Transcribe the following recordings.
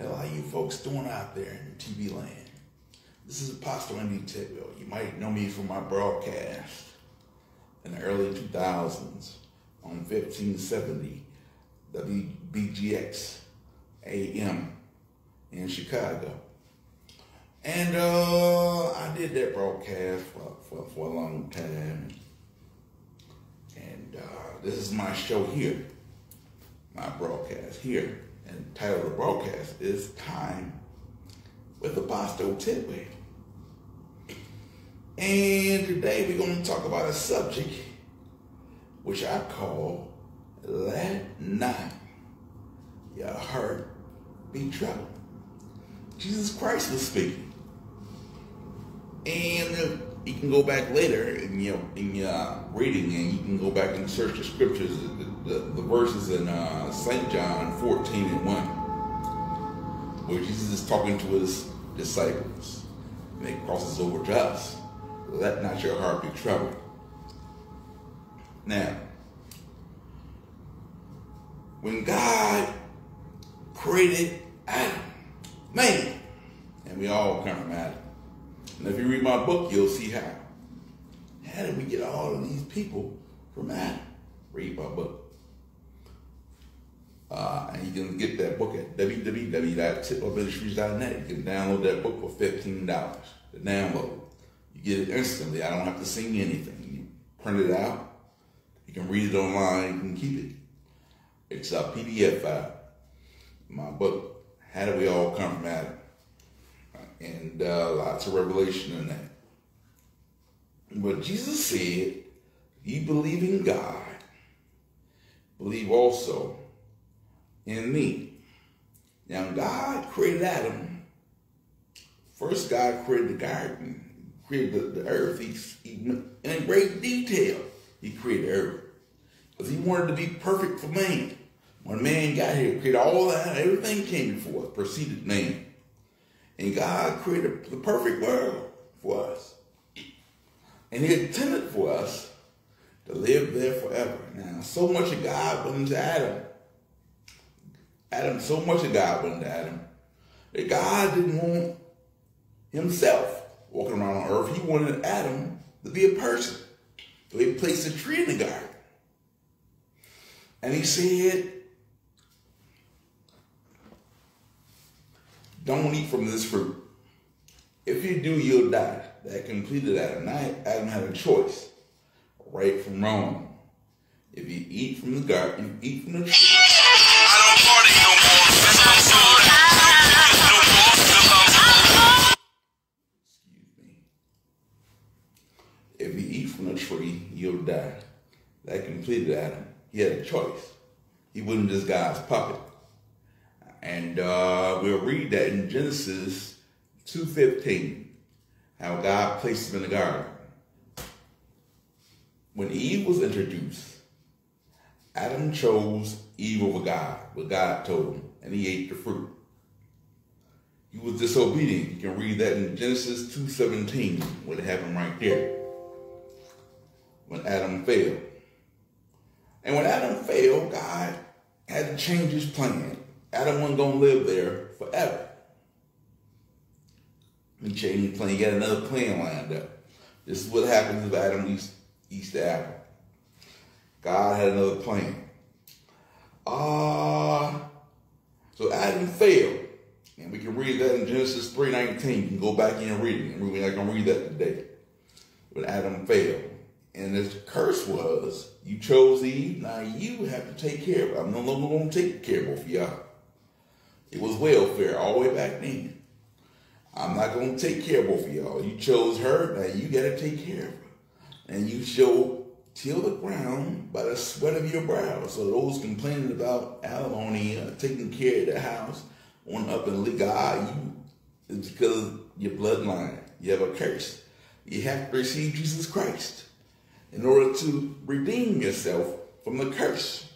How you folks doing out there in TV land? This is Apostle M. D. Tidwell. You might know me from my broadcast in the early 2000s on 1570 WBGX AM in Chicago. And uh, I did that broadcast for, for, for a long time. And uh, this is my show here, my broadcast here. And title of the broadcast is Time with Apostle Tidwell. And today we're going to talk about a subject which I call Let Not Your Heart Be Troubled. Jesus Christ was speaking. And you can go back later in your, in your reading and you can go back and search the scriptures, the, the, the verses in uh, St. John 14 and 1, where Jesus is talking to his disciples. And it crosses over to us. Let not your heart be troubled. Now, when God created Adam, man, and we all come from Adam. And if you read my book, you'll see how. How did we get all of these people from Adam? Read my book. Uh, and you can get that book at www.tidwellministries.net. You can download that book for $15 to download. You get it instantly. I don't have to sing anything. You print it out. You can read it online. You can keep it. It's a PDF file. My book, How Did We All Come From Adam? And uh, lots of revelation in that. But Jesus said, you believe in God, believe also in me. Now, God created Adam. First, God created the garden, created the, the earth. He, he, in great detail, he created earth. Because he wanted to be perfect for man. When man got here, created all that, everything came before us, preceded man. And God ah, created the perfect world for us. And he intended for us to live there forever. Now, so much of God went into Adam. Adam, so much of God went into Adam that God didn't want himself walking around on earth. He wanted Adam to be a person. So he placed a tree in the garden. And he said, Don't eat from this fruit. If you do, you'll die. That completed Adam. Now Adam had a choice, right from wrong. If you eat from the garden, you eat from the tree. I don't party no more. Cause I'm sold out. No more. Cause I'm Excuse me. If you eat from the tree, you'll die. That completed Adam. He had a choice. He wasn't just God's puppet. And uh, we'll read that in Genesis 2.15, how God placed him in the garden. When Eve was introduced, Adam chose Eve over God, what God told him, and he ate the fruit. He was disobedient. You can read that in Genesis 2.17, what happened right there, when Adam failed. And when Adam failed, God had to change his plan. Adam wasn't to live there forever. Changed his plan. He got another plan lined up. This is what happens if Adam eats, eats the apple. God had another plan. Ah, uh, so Adam failed. And we can read that in Genesis 3.19. You can go back in and read it. And we're not to read that today. But Adam failed. And his curse was, you chose Eve, now you have to take care of it. I'm no longer to take care of both of y'all. It was welfare all the way back then. I'm not going to take care of both of y'all. You chose her, now you got to take care of her. And you shall till the ground by the sweat of your brow. So those complaining about alimony, uh, taking care of the house, on up and God, you, it's because your bloodline, you have a curse. You have to receive Jesus Christ in order to redeem yourself from the curse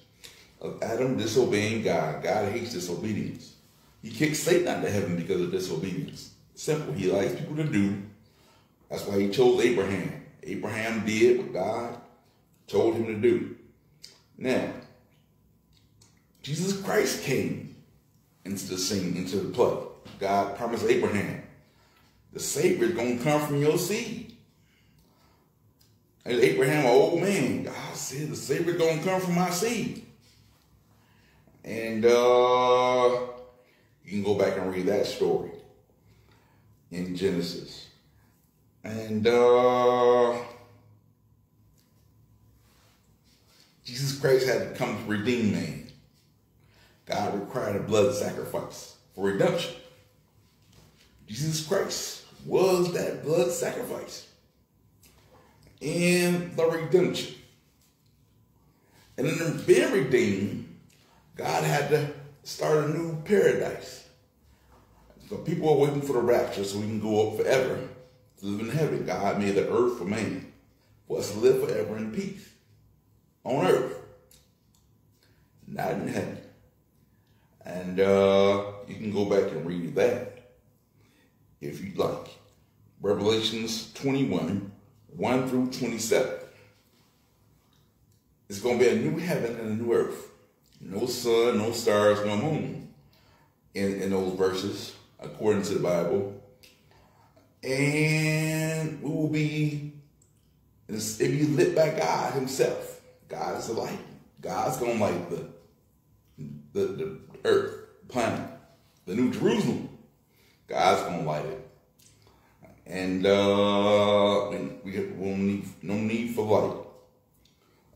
of Adam disobeying God. God hates disobedience. He kicked Satan out of heaven because of disobedience. Simple. He likes people to do. That's why he chose Abraham. Abraham did what God told him to do. Now, Jesus Christ came into the scene, into the play. God promised Abraham, the Savior is going to come from your seed. And Abraham, an old man, God said, the Savior is going to come from my seed. And uh, you can go back and read that story in Genesis. And uh, Jesus Christ had to come to redeem man. God required a blood sacrifice for redemption. Jesus Christ was that blood sacrifice and the redemption. And in being redeemed, God had to start a new paradise. So people are waiting for the rapture so we can go up forever to live in heaven. God made the earth for man, for us to live forever in peace on earth, not in heaven. And uh, you can go back and read that if you'd like. Revelations 21, 1 through 27. It's going to be a new heaven and a new earth. No sun, no stars, no moon in, in those verses, according to the Bible. And we will be, it'll be lit by God Himself. God is the light. God's going to light the, the, the earth, planet, the New Jerusalem. God's going to light it. And uh, we won't need no need for light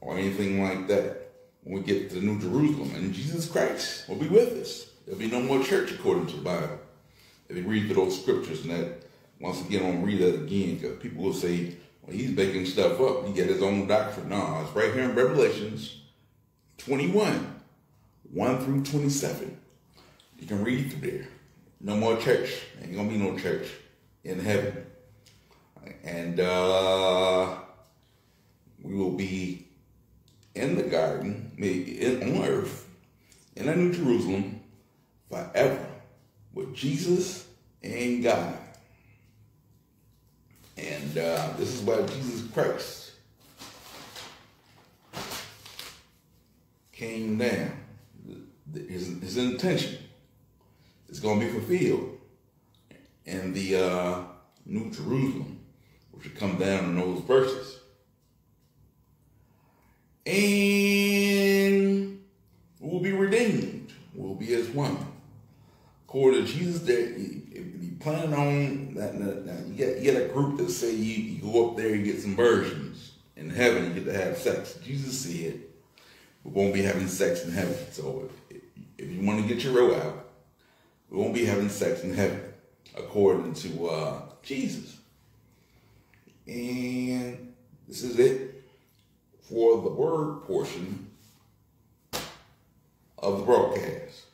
or anything like that when we get to the New Jerusalem. And Jesus Christ will be with us. There'll be no more church according to the Bible. If you read through those scriptures and that, once again, I'll read that again because people will say, well, he's making stuff up. He got his own doctrine. No, it's right here in Revelations 21, 1 through 27. You can read through there. No more church. Ain't gonna be no church in heaven. And uh, we will be in the garden, in, on earth, in a New Jerusalem, forever, with Jesus and God. And uh, this is why Jesus Christ came down. His, his intention is going to be fulfilled in the uh, New Jerusalem, which will come down in those verses. One. According to Jesus, that if you plan on that, now you get you a group that say you, you go up there and get some virgins in heaven, you get to have sex. Jesus said we won't be having sex in heaven. So if, if you want to get your row out, we won't be having sex in heaven, according to uh, Jesus. And this is it for the word portion of the broadcast.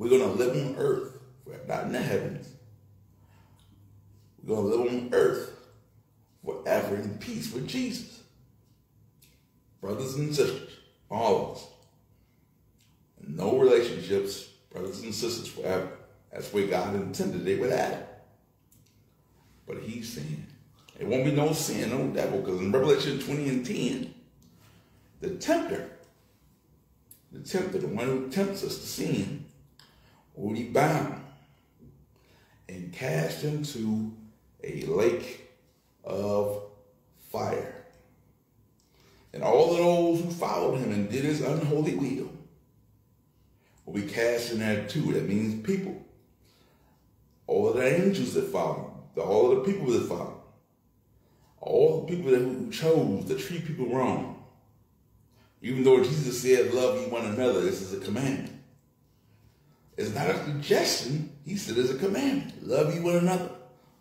We're going to live on earth, not in the heavens. We're going to live on earth forever in peace with Jesus. Brothers and sisters, all of us. No relationships, brothers and sisters forever. That's where God intended it with Adam. But he's saying, it won't be no sin, no devil, because in Revelation 20 and 10, the tempter, the tempter, the one who tempts us to sin, will be bound and cast into a lake of fire. And all of those who followed him and did his unholy will will be cast in there too. That means people. All of the angels that followed him, all of the people that followed all the people that chose to treat people wrong. Even though Jesus said, love one another, this is a commandment. It's not a suggestion. He said it's a commandment. Love you one another.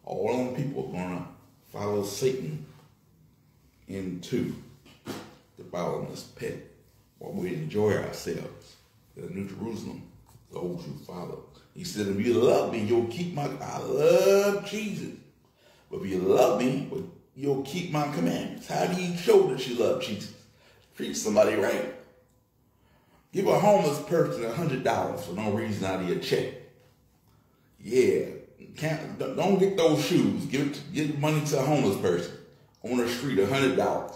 All them people are going to follow Satan into the bottomless pit while we enjoy ourselves in the New Jerusalem, those who follow. He said, if you love me, you'll keep my, I love Jesus. But if you love me, you'll keep my commandments. How do you show that you love Jesus? Treat somebody right. Give a homeless person a hundred dollars for no reason out of your check. Yeah, can't, don't get those shoes. Give give money to a homeless person on the street, a hundred dollars.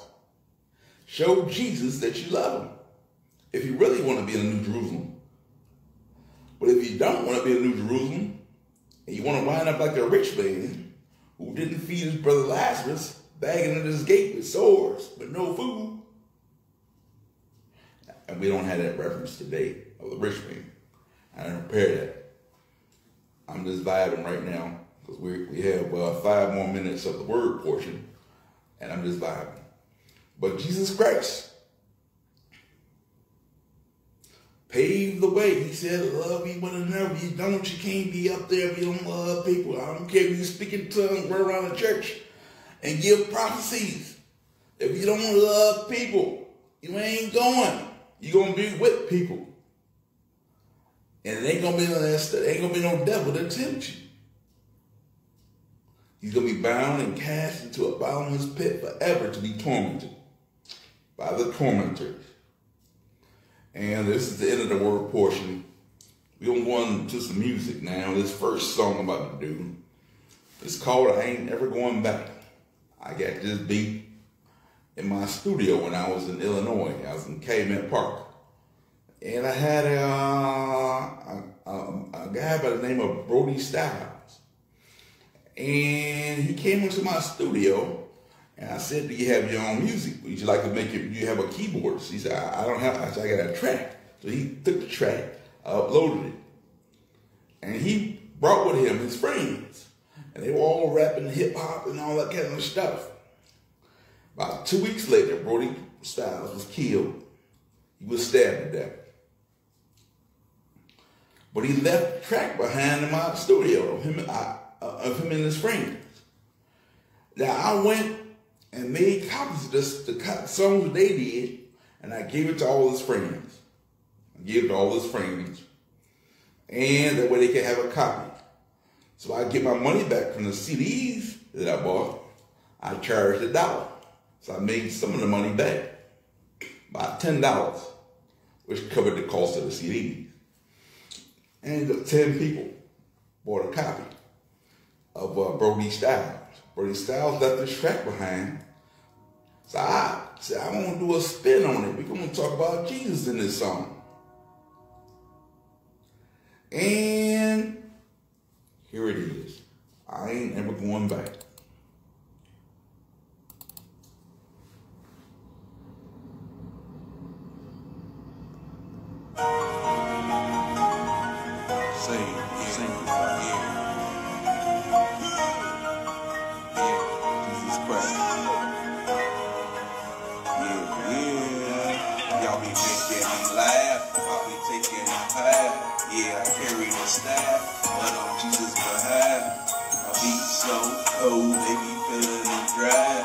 Show Jesus that you love him. If you really want to be in New Jerusalem, But if you don't want to be a New Jerusalem, and you want to wind up like a rich man who didn't feed his brother Lazarus, bagging at his gate with swords, but no food. And we don't have that reference today of the rich man. I didn't prepare that. I'm just vibing right now because we, we have uh, five more minutes of the word portion, and I'm just vibing. But Jesus Christ paved the way. He said, love you one another. You don't, you can't be up there if you don't love people. I don't care if you speak in tongues, run around the church and give prophecies. If you don't love people, you ain't going. You're to be with people. And it ain't to be no, ain't to be no devil to tempt you. He's to be bound and cast into a bottomless pit forever to be tormented by the tormentors. And this is the end of the word portion. We're to go into some music now. This first song I'm about to do is called I Ain't Ever Going Back. I got this beat in my studio when I was in Illinois. I was in Calumet Park. And I had a, uh, a, a, a guy by the name of Brody Styles. And he came into my studio and I said, do you have your own music? Would you like to make it, you have a keyboard? He said, I, I don't have, I said, I got a track. So he took the track, uploaded it. And he brought with him his friends. And they were all rapping hip hop and all that kind of stuff. About two weeks later, Brody Styles was killed. He was stabbed to death. But he left track behind in my studio of him, I, uh, of him and his friends. Now I went and made copies of this, the songs they did, and I gave it to all his friends. I gave it to all his friends. And that way they can have a copy. So I get my money back from the CDs that I bought. I charged a dollar. So I made some of the money back. About $10, which covered the cost of the CD. And 10 people bought a copy of uh, Brody Styles. Brody Styles left this track behind. So I said, I want to do a spin on it. We're going to talk about Jesus in this song. And here it is. I ain't ever going back. Sing, yeah, sing, yeah. Yeah, Jesus Christ. Yeah, yeah. Y'all be making me laugh. I'll be taking path. Yeah, I carry the staff, but on Jesus' behalf. My beat so cold, they be feeling it dry.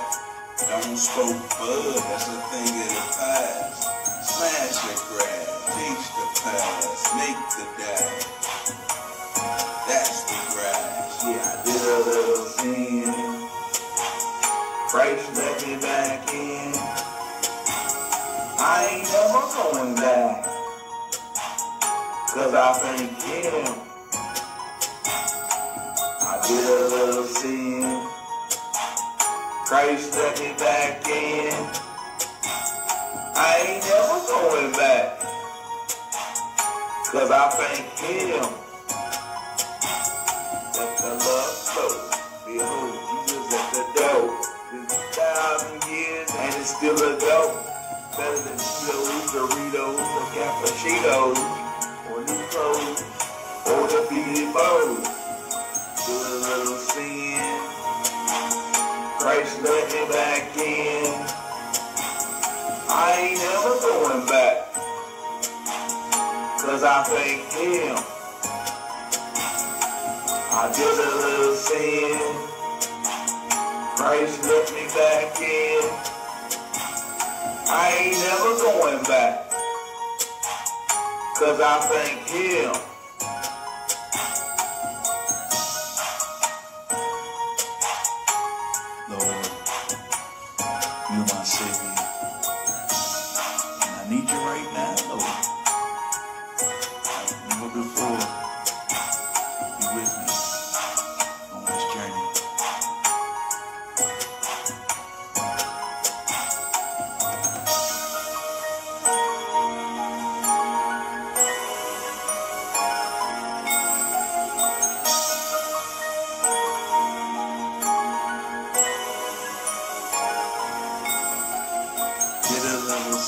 Don't smoke bud, that's a thing of the past. Smash the grass, teach the past, make the dash. That's the grass. Yeah, I did a little sin. Christ let me back in. I ain't never going back. Cause I thank him. I did a little sin. Christ let me back in. I ain't never going back. Cause I thank him. Let the love flow. Behold, Jesus at the door. This is a thousand years and it's still a go. Better than Cheetos, Doritos, or Cappuccinos, or new clothes, or the beauty bows. Do a little sin. Christ let me back in. I ain't never going back. Cause I thank him. I did a little sin. Christ let me back in. I ain't never going back. Cause I thank him.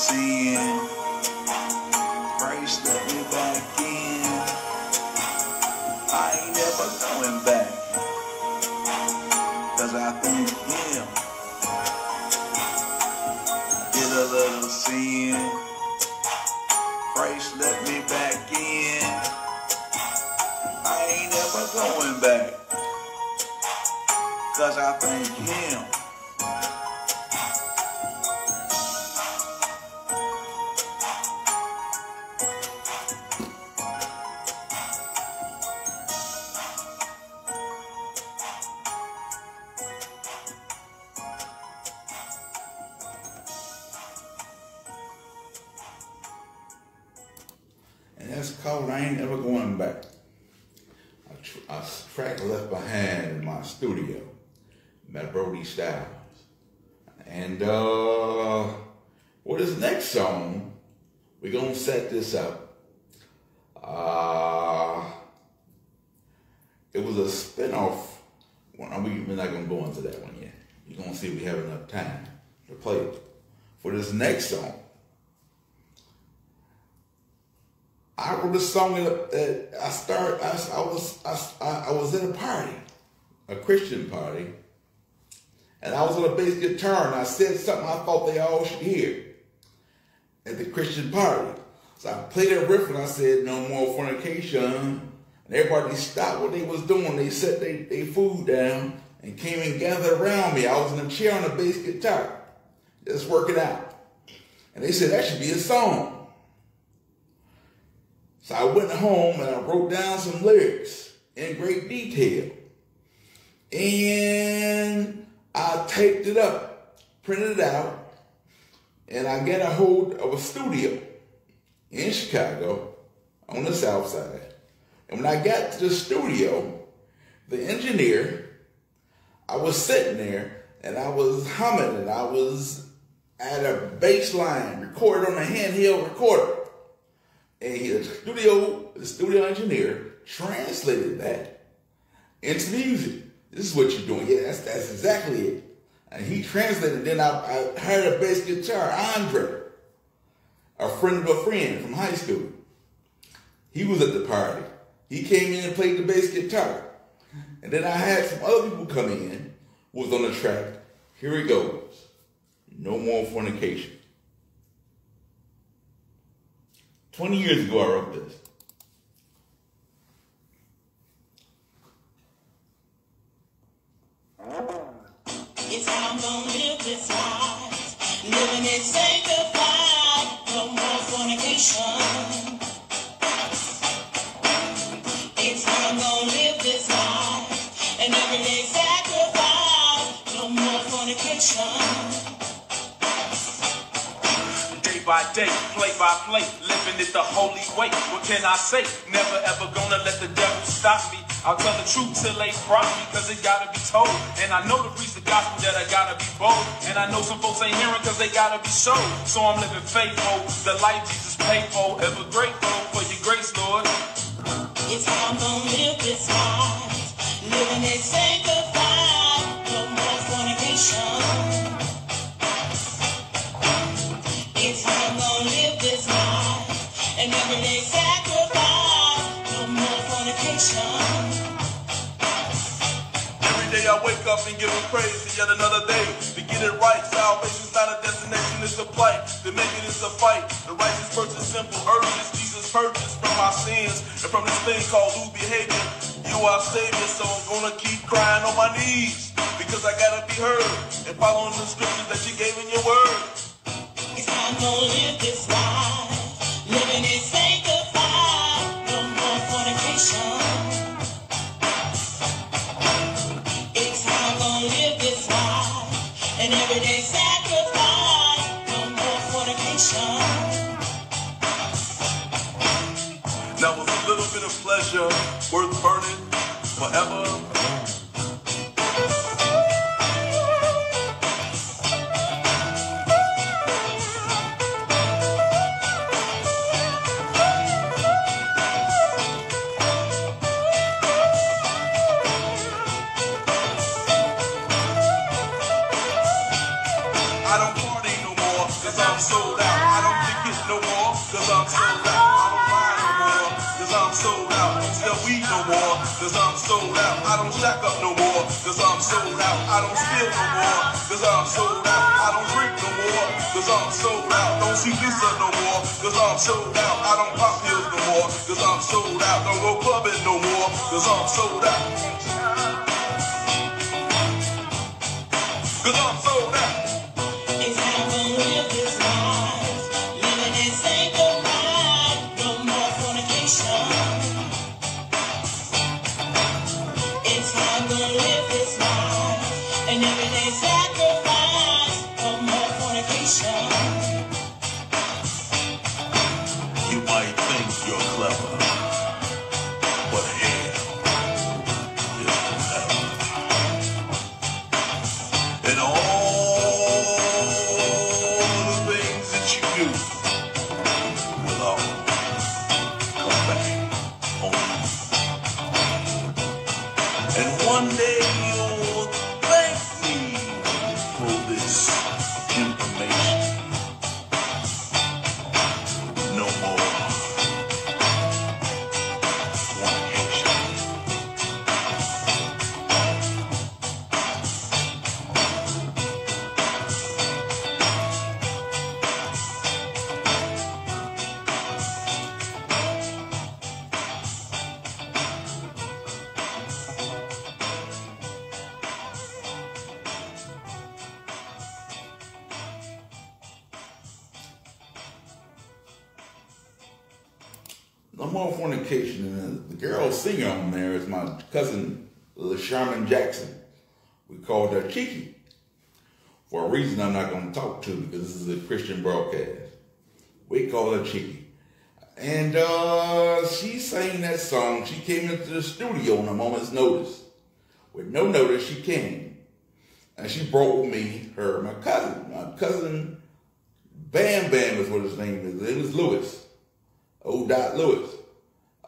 sin. First, let me back in. I ain't never going back. Behind in my studio by Brody Styles. And uh, with this next song, we're going to set this up. Uh, it was a spinoff. One, we- we're not going to go into that one yet. You're going to see if we have enough time to play it. For this next song, I wrote a song that, that I start. I, I was I, I was at a party, a Christian party, and I was on a bass guitar, and I said something I thought they all should hear at the Christian party. So I played a riff, and I said, "No more fornication." And everybody stopped what they was doing. They set their they food down and came and gathered around me. I was in a chair on a bass guitar, just working out, and they said that should be a song. So I went home and I wrote down some lyrics in great detail. And I taped it up, printed it out, and I got a hold of a studio in Chicago on the south side. And when I got to the studio, the engineer, I was sitting there and I was humming and I was at a bass line recorded on a handheld recorder. And the studio, the studio engineer translated that into music. This is what you're doing. Yeah, that's that's exactly it. And he translated. Then I, I hired a bass guitar, Andre, a friend of a friend from high school. He was at the party. He came in and played the bass guitar. And then I had some other people come in, was on the track. Here it goes. No more fornication. 20 years ago, I wrote this. By play, living it the holy way. What can I say? Never ever gonna let the devil stop me. I'll tell the truth till they prop me, cause it gotta be told. And I know to preach the gospel that I gotta be bold. And I know some folks ain't hearing cause they gotta be showed. So I'm living faithful, the life Jesus paid for. Ever grateful for your grace, Lord. It's how I'm gonna live this life. Living it sanctified. Give him praise for yet another day. To get it right, salvation's not a destination, it's a plight. To make it, it is a fight. The righteous purchase simple urges, Jesus purchased from my sins and from this thing called loose behavior. You are Savior, so I'm gonna keep crying on my knees. Because I gotta be heard and following the scriptures that you gave in your word. It's I'm gonna live this life. Living it sanctified. Sell weed no more, cause I'm sold out. I don't shack up no more, cause I'm sold out. I don't steal no more, cause I'm sold out. I don't drink no more, cause I'm sold out. Don't see Lisa no more, cause I'm sold out. I don't pop pills no more, cause I'm sold out. Don't go clubbing no more, cause I'm sold out. Cause I'm sold out. No more fornication. And the girl singer on there is my cousin, LaSharman Jackson. We called her Cheeky. For a reason I'm not going to talk to because this is a Christian broadcast. We call her Cheeky. And uh, she sang that song. She came into the studio on a moment's notice. With no notice, she came. And she brought with me her, my cousin. My cousin Bam Bam is what his name is. It was Lewis. O. Dot Lewis.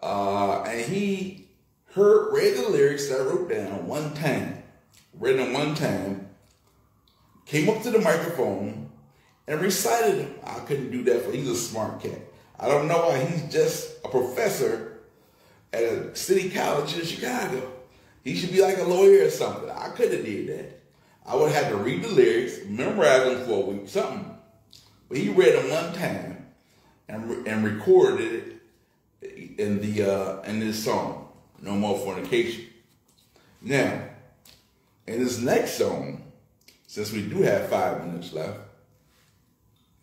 Uh, and he heard, read the lyrics that I wrote down one time, read them one time, came up to the microphone and recited them. I couldn't do that for, he's a smart cat. I don't know why he's just a professor at a city college in Chicago. He should be like a lawyer or something. I could have did that. I would have had to read the lyrics, memorize them for a week, something. But he read them one time and, re- and recorded it in the uh, in this song, "No More Fornication." Now, in this next song, since we do have five minutes left,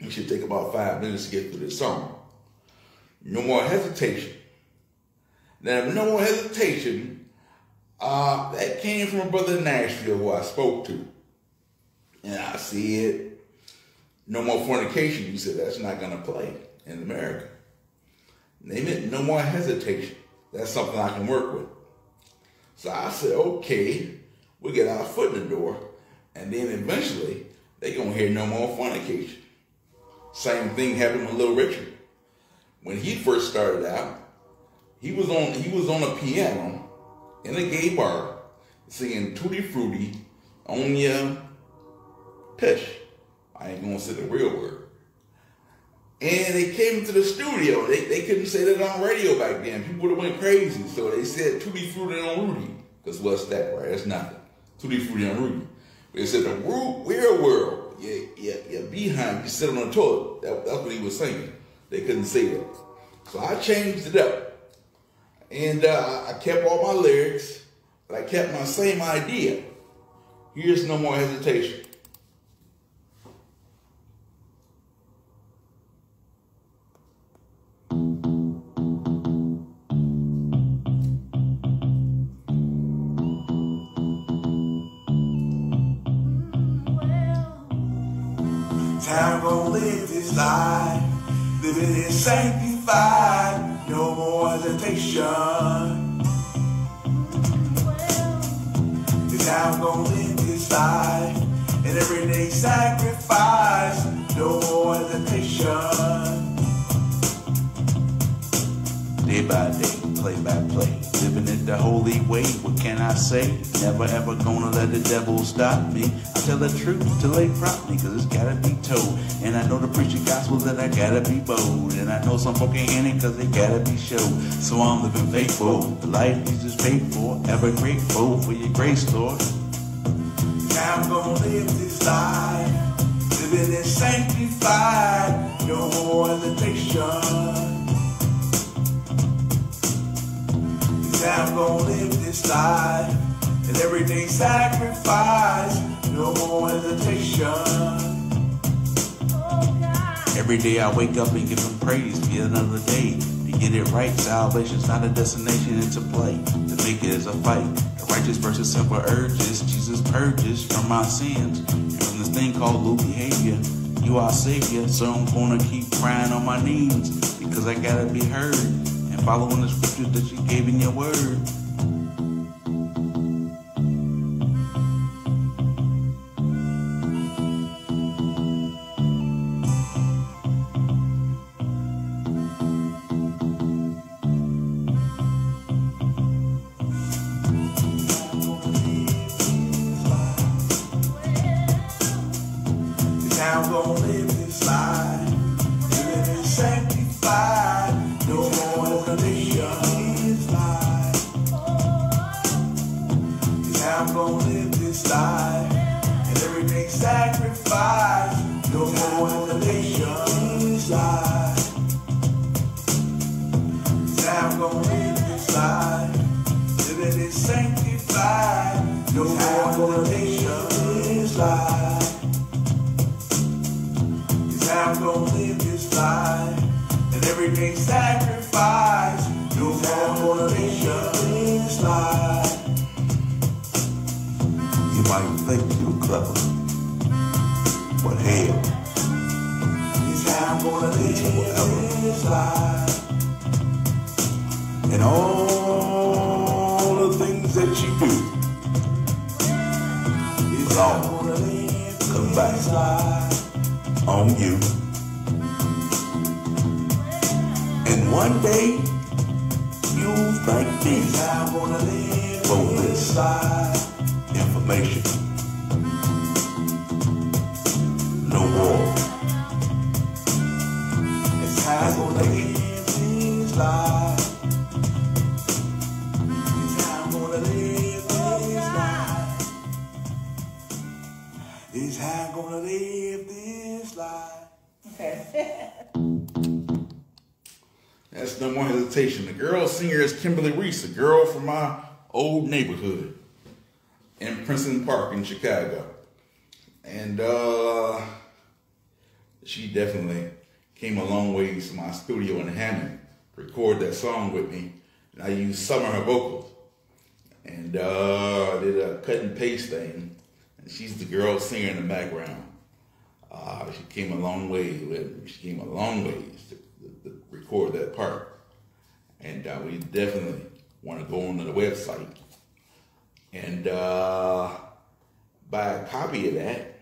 we should take about five minutes to get through this song. No more hesitation. Now, no more hesitation. Uh, that came from a brother in Nashville who I spoke to, and I said, "No more fornication." He said, "That's not gonna play in America." Name it, no more hesitation. That's something I can work with. So I said, okay, we get our foot in the door, and then eventually they gonna hear no more fornication. Same thing happened with Little Richard. When he first started out, he was on he was on a piano in a gay bar singing Tutti Frutti on your tush. I ain't gonna say the real word. And they came to the studio. They, they couldn't say that on radio back then. People would have went crazy. So they said Tutti Frutti on Rudy. Because what's that, right? That's nothing. Tutti Frutti on Rudy. They said the real, world, yeah, yeah, yeah, behind you sit on the toilet. That, that's what he was saying. They couldn't say that. So I changed it up. And uh, I kept all my lyrics, but I kept my same idea. Here's no more hesitation. Gon' live this life, living it sanctified, no more hesitation. The time gon' live this life, and everyday sacrifice, no more hesitation. Day by day, play by play, living it the holy way. What can I say? Never ever gonna let the devil stop me. I tell the truth till they prop me, cause it's gotta be told. And I know to preach the gospel that I gotta be bold. And I know some folk ain't in it cause they gotta be showed. So I'm living faithful. The life Jesus paid for. Ever grateful for your grace, Lord. I'm gonna live this life, living it sanctified, no more hesitation. I'm gonna live this life, and everything sacrifice, no more hesitation. Every day I wake up and give him praise for another day. To get it right, salvation's not a destination, it's a play. To make it is a fight. The righteous versus simple urges, Jesus purges from my sins. And from this thing called low behavior, you are savior, so I'm gonna keep crying on my knees because I gotta be heard following the scriptures that you gave in your word. I'm gonna live this life, living it sanctified, on you. And one day you'll thank me for this information. The girl singer is Kimberly Reese, a girl from my old neighborhood in Princeton Park in Chicago. And uh, she definitely came a long ways to my studio in Hammond, to record that song with me. And I used some of her vocals. And uh, I did a cut and paste thing. And she's the girl singer in the background. Uh, she came a long way with me. She came a long ways to, to, to record that part. And uh, we definitely want to go onto the website and uh, buy a copy of that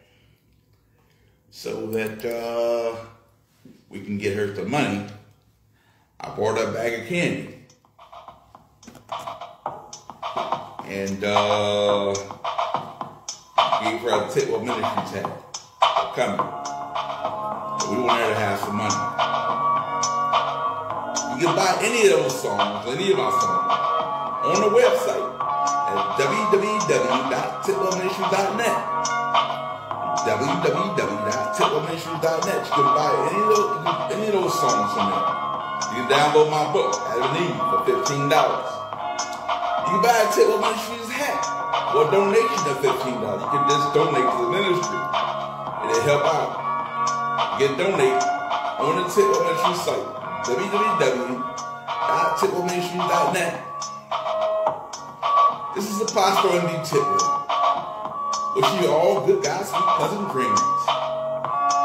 so that uh, we can get her some money. I bought her a bag of candy. And uh, gave her a tip of ministry tag for coming. We want her to have some money. You can buy any of those songs, any of our songs, on the website at www.tidwellministries.net. www.tidwellministries.net. You can buy any of those, any of those songs from there. You can download my book, Adam Eve, for $15. You can buy a Tip Ministries hat or donation of $15. You can just donate to the ministry. It'll help out. You can donate on the Tip Ministries site, www.tidwellministries.net. This is Apostle M. D. Tidwell. Wishing you all good gospel pleasant dreams.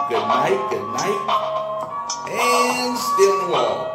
Good night, good night, and stay on the wall.